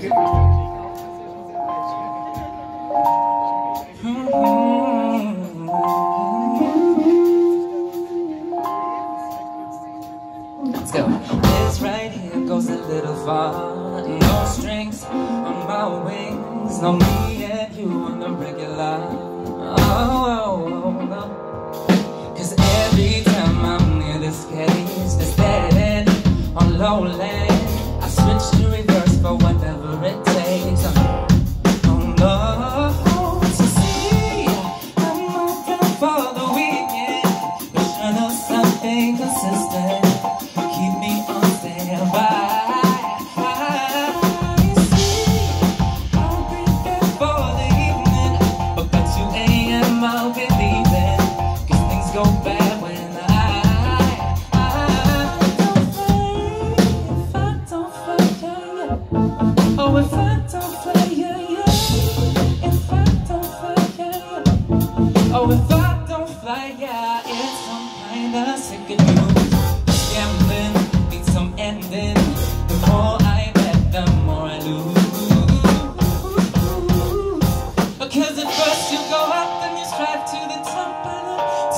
Let's go. Right here goes little far. No strings on my wings. No and you the regular. Oh, oh, oh. Cause every time I'm near on low land, I switch to reverse for whatever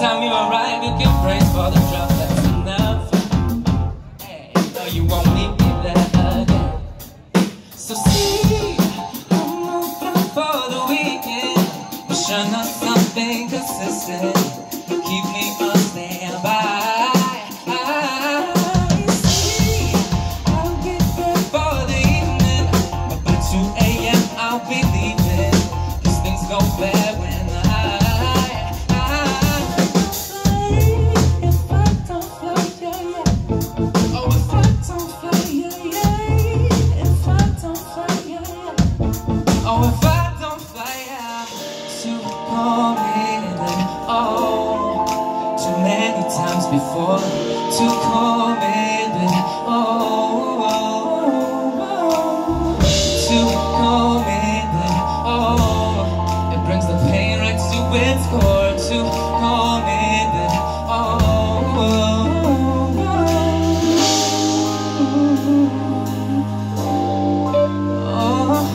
time you arrive, you give praise for the drop. That's enough. Hey, no, you won't need me there again. So see, I'm looking for the weekend. But sure not something consistent. Keep me on times before, to committed, oh, oh, oh, to committed, oh, it brings the pain right to its core, to committed, oh, oh,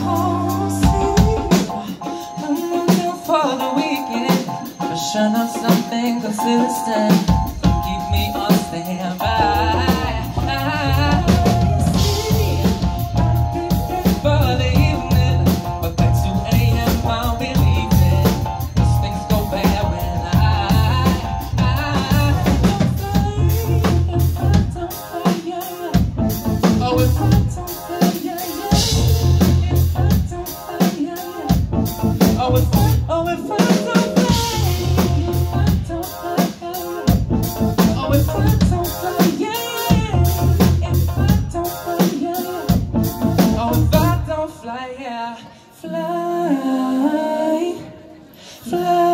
oh, see, I'm looking for the weekend, but sure not something consistent fair fly, yeah, fly, fly.